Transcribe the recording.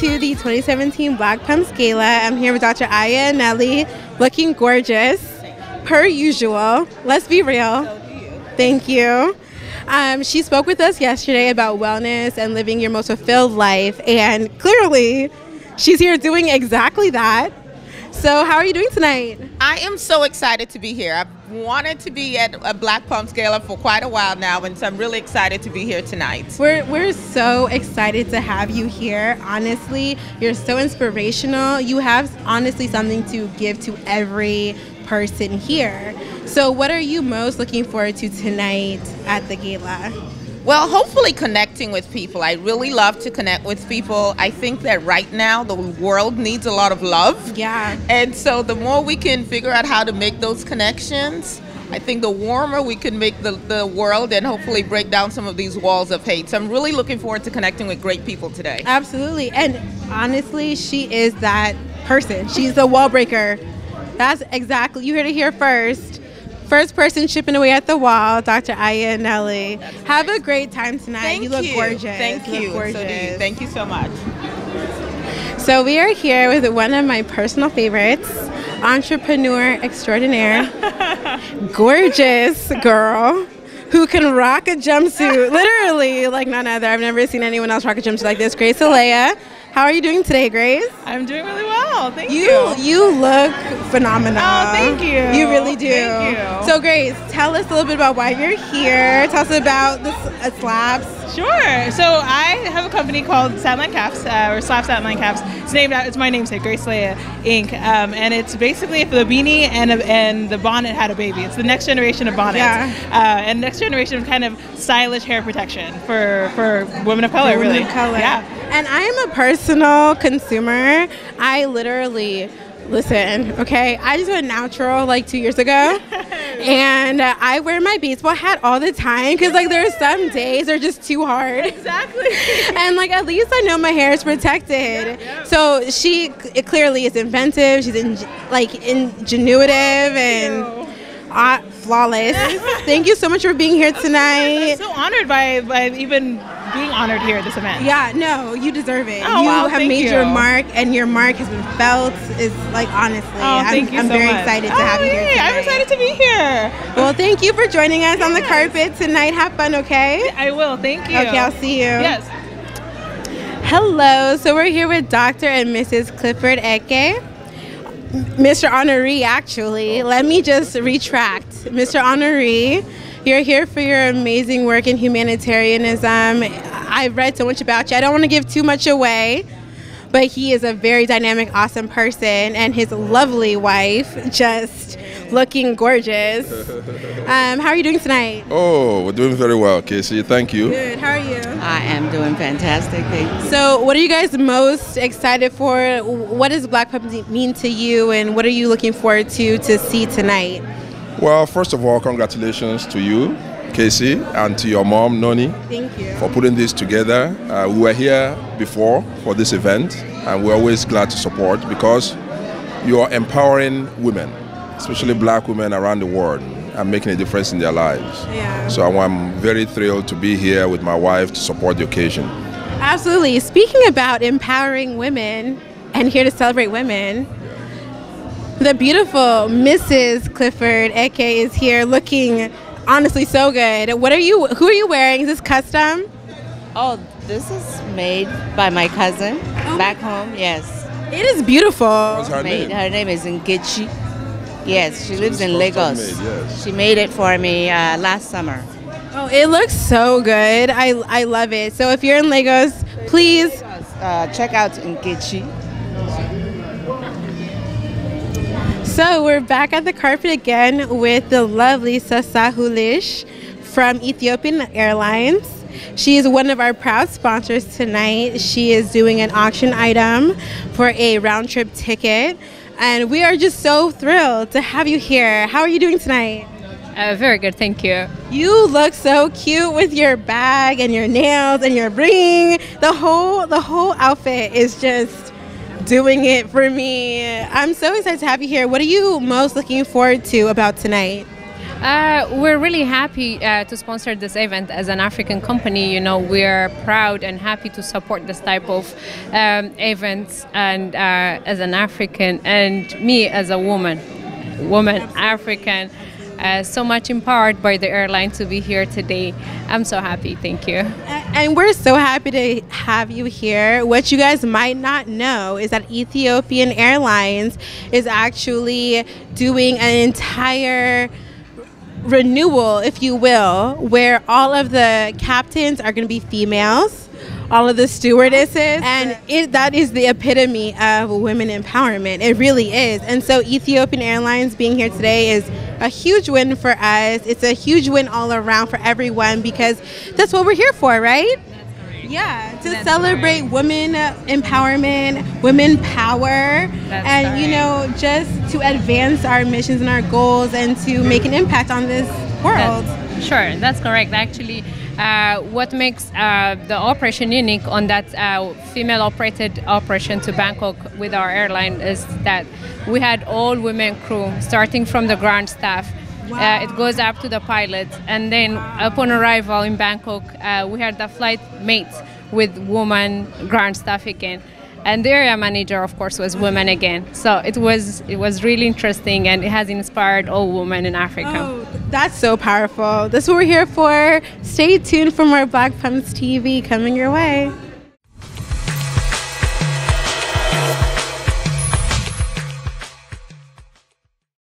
To the 2017 Black Pumps Gala. I'm here with Dr. Aya and Nelly, looking gorgeous, per usual. Let's be real. Thank you. Um, she spoke with us yesterday about wellness and living your most fulfilled life, and clearly, she's here doing exactly that. So, how are you doing tonight? I am so excited to be here. I've wanted to be at a Black Pumps Gala for quite a while now, and so I'm really excited to be here tonight. We're, we're so excited to have you here. Honestly, you're so inspirational. You have honestly something to give to every person here. So, what are you most looking forward to tonight at the gala? Well, hopefully connecting with people. I really love to connect with people. I think that right now the world needs a lot of love. Yeah. And so the more we can figure out how to make those connections, I think the warmer we can make the, the world and hopefully break down some of these walls of hate. So I'm really looking forward to connecting with great people today. Absolutely. And honestly, she is that person. She's the wall breaker. That's exactly, you heard it here first. First person chipping away at the wall, Dr. Aya Nelly. Oh, Have a great time tonight. Thank you look you. gorgeous. Thank look you. Gorgeous. So do you. Thank you so much. So we are here with one of my personal favorites, entrepreneur extraordinaire, gorgeous girl who can rock a jumpsuit, literally like none other. I've never seen anyone else rock a jumpsuit like this. Grace Eleyae. How are you doing today, Grace? I'm doing really well. Thank You you. you look phenomenal. Oh, thank you. You really do. Thank you. So Grace, tell us a little bit about why you're here. Tell us about the uh, slabs. Sure. So I have a company called Satin-Lined Caps, uh, or Slap Satin-Lined Caps. It's named. It's my namesake, Grace Eleyae Inc. Um, and it's basically if the beanie and and the bonnet had a baby. It's the next generation of bonnets. Yeah. Uh, and next generation of kind of stylish hair protection for for women of color. Women really. of color. Yeah. And I am a personal consumer. I literally listen. Okay, I just went natural like two years ago, and uh, I wear my baseball hat all the time because like there are some days they're just too hard. Exactly. and like at least I know my hair is protected. So she clearly is inventive. She's in, like ingenuitive and uh, flawless. Thank you so much for being here tonight. I'm so honored by by even being honored here at this event. Yeah, no, you deserve it. Oh, you wow, have made your mark, and your mark has been felt. It's like honestly, Oh, I'm, you I'm so very much. excited to oh, have you here. yay, I'm excited to be here. Well, thank you for joining us on the carpet tonight. Have fun, okay? I will. Thank you. Okay, I'll see you. Yes. Hello. So we're here with Dr. and Mrs. Clifford Eke. Mr. Honoree, actually. Let me just retract. Mr. Honoree, you're here for your amazing work in humanitarianism. I've read so much about you. I don't want to give too much away, but he is a very dynamic, awesome person, and his lovely wife, just looking gorgeous. Um, how are you doing tonight? Oh, we're doing very well, KayCee. Thank you. Good. How are you? I am doing fantastic. Thank you. So, what are you guys most excited for? What does Black Pumps mean to you, and what are you looking forward to to see tonight? Well, first of all, congratulations to you, KayCee, and to your mom, Noni, Thank you. for putting this together. Uh, we were here before for this event, and we're always glad to support because you are empowering women, especially black women around the world, and making a difference in their lives. Yeah. So I'm very thrilled to be here with my wife to support the occasion. Absolutely. Speaking about empowering women and here to celebrate women, the beautiful Mrs. Clifford Eke is here looking honestly so good. What are you? Who are you wearing? Is this custom? Oh, this is made by my cousin Oh. back home. Yes, It is beautiful. What's her made. name? Her name is Nkechi. Yes, she lives in Lagos. made, yes. She made it for me uh, last summer. Oh, it looks so good. I I love it. So if you're in Lagos, please Uh, check out Nkechi. So we're back at the carpet again with the lovely Sasa Hulish from Ethiopian Airlines. She is one of our proud sponsors tonight. She is doing an auction item for a round trip ticket. And we are just so thrilled to have you here. How are you doing tonight? Uh, very good, thank you. You look so cute with your bag and your nails and your ring. The whole the whole outfit is just doing it for me. I'm so excited to have you here. What are you most looking forward to about tonight? Uh, we're really happy uh, to sponsor this event as an African company. You know, we're proud and happy to support this type of um, events, and uh, as an African, and me as a woman, woman African. Uh, so much empowered by the airline to be here today. I'm so happy. Thank you. And we're so happy to have you here. What you guys might not know is that Ethiopian Airlines is actually doing an entire renewal, if you will, where all of the captains are going to be females all of the stewardesses and it, that is the epitome of women empowerment. It really is. And so ethiopian airlines being here today is a huge win for us. It's a huge win all around for everyone because that's what we're here for right yeah, to That's celebrate correct. women empowerment, women power, That's and you know, just to advance our missions and our goals and to make an impact on this world. That- sure, that's correct. Actually, uh, what makes uh, the operation unique on that uh, female operated operation to Bangkok with our airline is that we had all women crew starting from the ground staff. Uh, it goes up to the pilot, and then upon arrival in Bangkok, uh, we had the flight mates with woman ground staff again and the area manager of course was woman again so it was it was really interesting and it has inspired all women in africa Oh, that's so powerful. That's what we're here for. Stay tuned for more Black Pumps TV coming your way.